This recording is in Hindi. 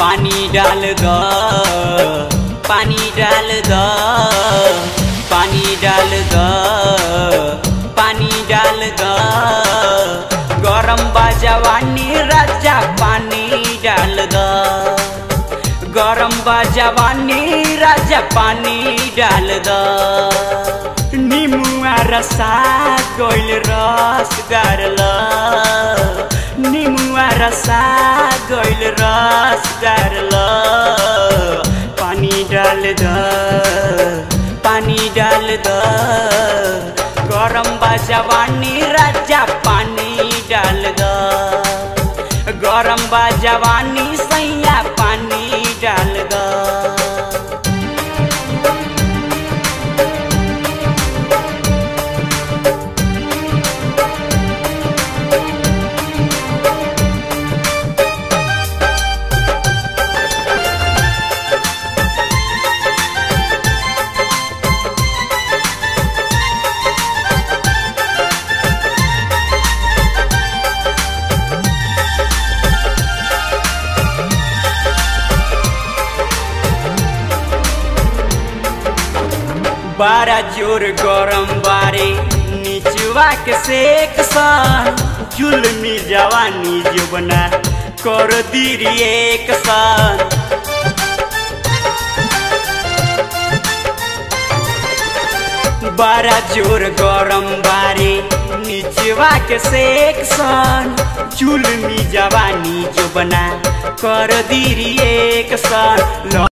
डाल द। पानी डाल द। पानी डाल द। पानी डाल द। गरम बा राजा पानी डाल द। गरम बा राजा पानी डाल द। निमुआ रसा गइल रस गारल। निमुआ रसा गइल रस गारल। पानी डाल द, पानी डाल द। गरम बा जवानी राजा पानी डाल द। गरम बा बारा ज़ोर गरम बारे। निचवा के सेक सन जुलमी जवानी जुबना कर दीरी एक सन बारा ज़ोर गरम बारे। निचवा के सेक सन जुलमी जवानी जुबना कर दीरी एक सन